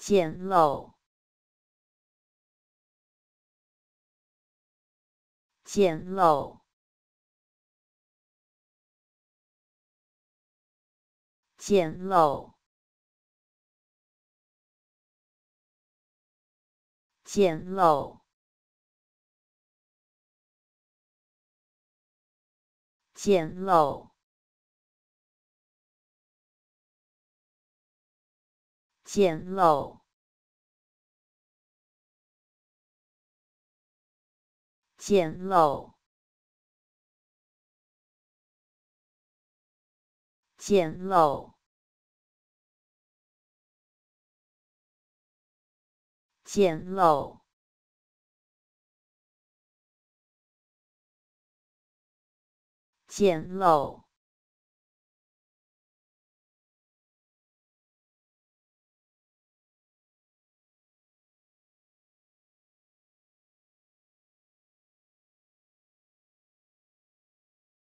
简陋，简陋，简陋，简陋，简陋。简陋，简陋，简陋，简陋，简陋。